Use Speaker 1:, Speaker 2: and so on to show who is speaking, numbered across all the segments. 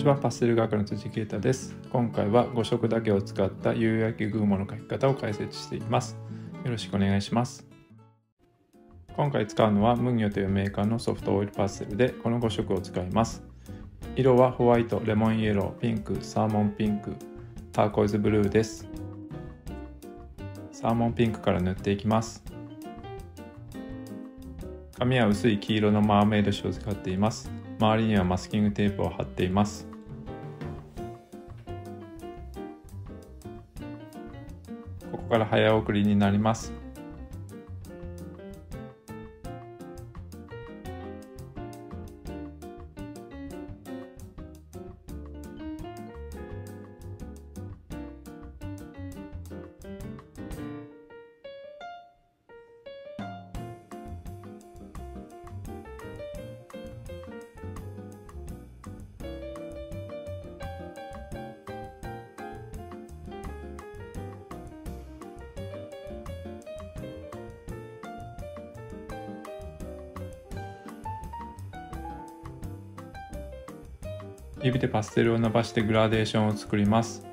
Speaker 1: ちは。パステル画家の辻啓太です。今回は5色だけを使った夕焼け雲の描き方を解説しています。よろしくお願いします。今回使うのはムギョというメーカーのソフトオイルパステルでこの5色を使います。色はホワイト、レモンイエロー、ピンク、サーモンピンク、ターコイズブルーです。サーモンピンクから塗っていきます。紙は薄い黄色のマーメイド紙を使っています。周りにはマスキングテープを貼っています。から早送りになります。指でパステルを伸ばしてグラデーションを作ります。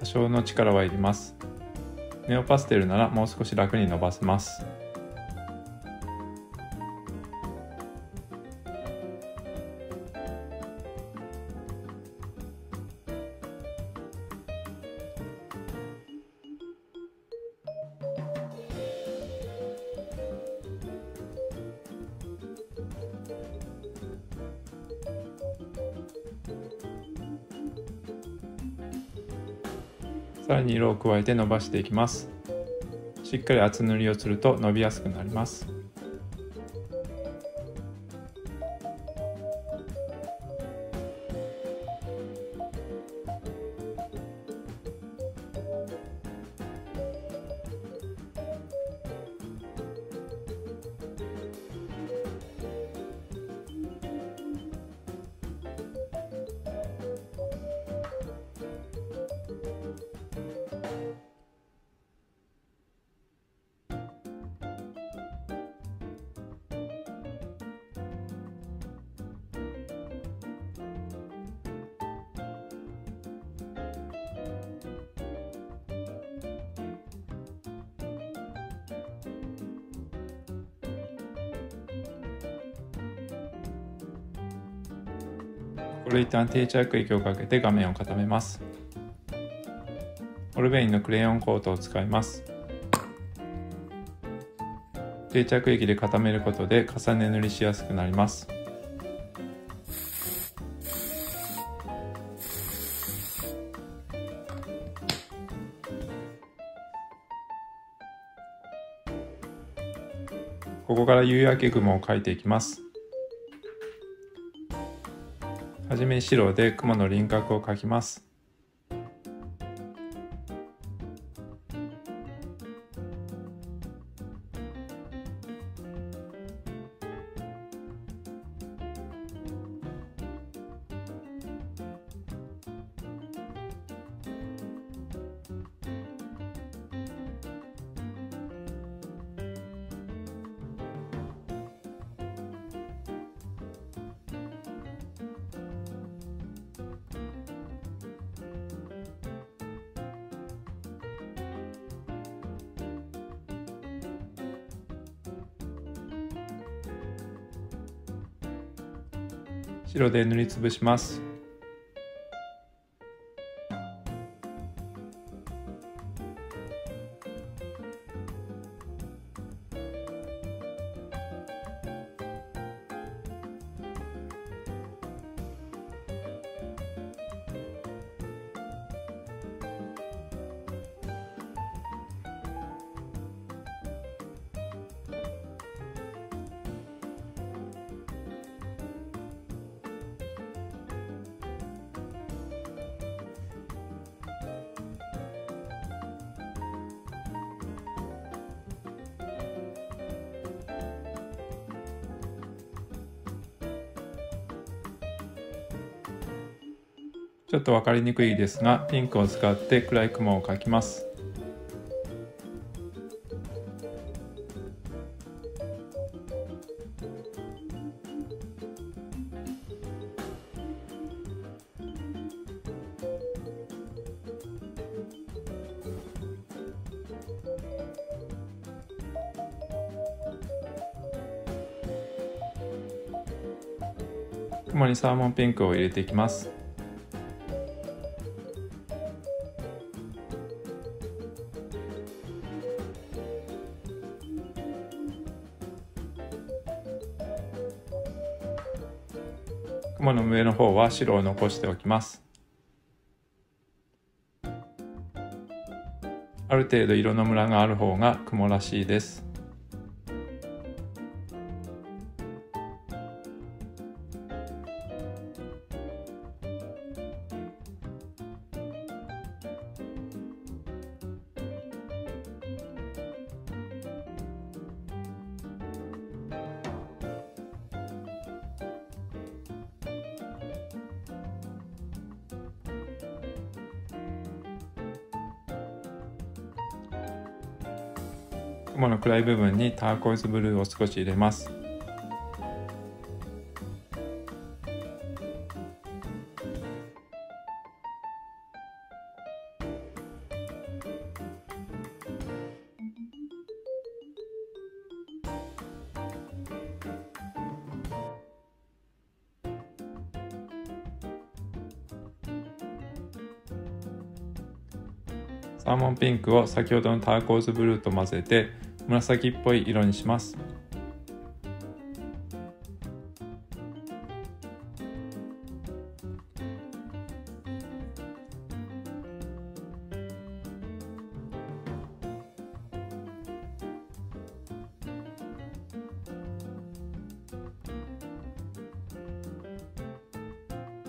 Speaker 1: 多少の力はいります。ネオパステルならもう少し楽に伸ばせます。さらに色を加えて伸ばしていきます。しっかり厚塗りをすると伸びやすくなります。これ一旦定着液をかけて画面を固めます。オルベインのクレヨンコートを使います。定着液で固めることで重ね塗りしやすくなります。ここから夕焼け雲を描いていきます。じめに白で雲の輪郭を描きます。白で塗りつぶします。ちょっと分かりにくいですがピンクを使って暗い雲を描きます。雲にサーモンピンクを入れていきます。雲の上の方は白を残しておきます。ある程度色のムラがある方が雲らしいです。雲の暗い部分にターコイズブルーを少し入れます。サーモンピンクを先ほどのターコーズブルーと混ぜて紫っぽい色にします。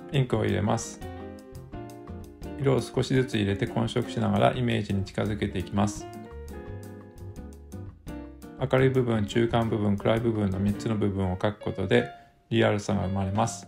Speaker 1: ピンクを入れます。色を少しずつ入れて混色しながらイメージに近づけていきます。明るい部分中間部分暗い部分の3つの部分を書くことでリアルさが生まれます。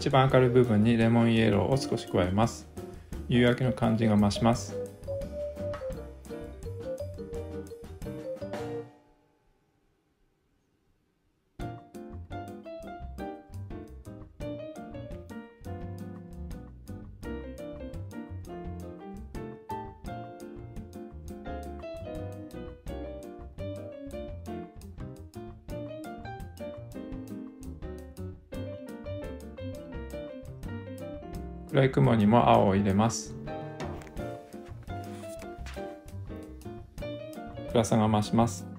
Speaker 1: 一番明るい部分にレモンイエローを少し加えます。夕焼けの感じが増します。暗い雲にも青を入れます。暗さが増します。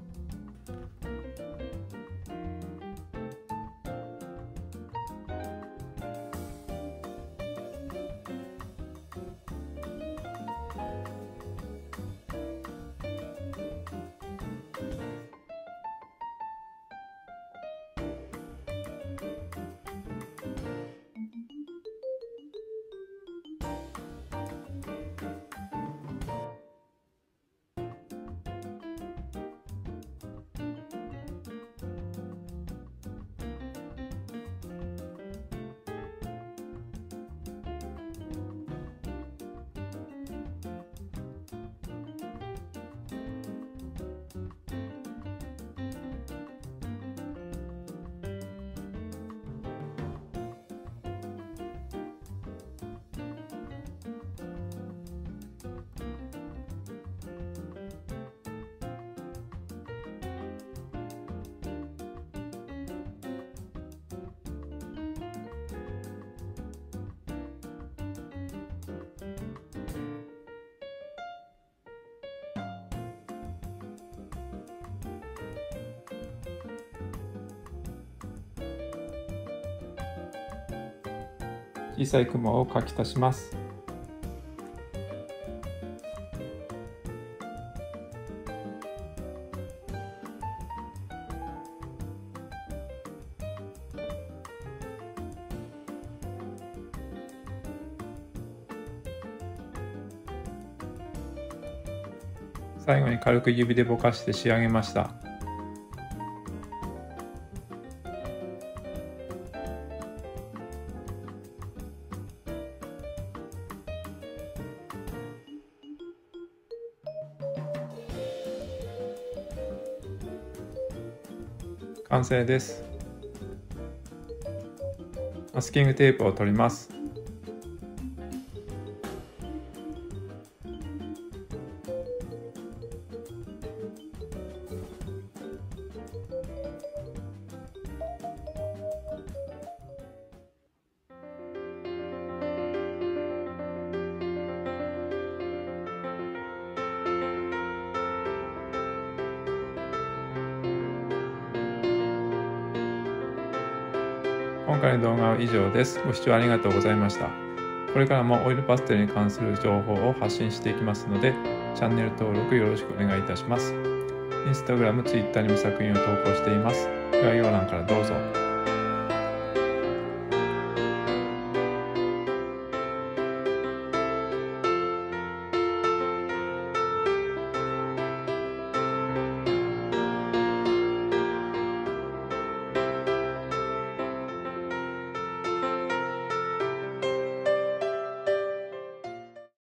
Speaker 1: 小さい雲を書き足します。最後に軽く指でぼかして仕上げました。完成です。マスキングテープを取ります。今回の動画は以上です。ご視聴ありがとうございました。これからもオイルパステルに関する情報を発信していきますので、チャンネル登録よろしくお願いいたします。インスタグラム、ツイッターにも作品を投稿しています。概要欄からどうぞ。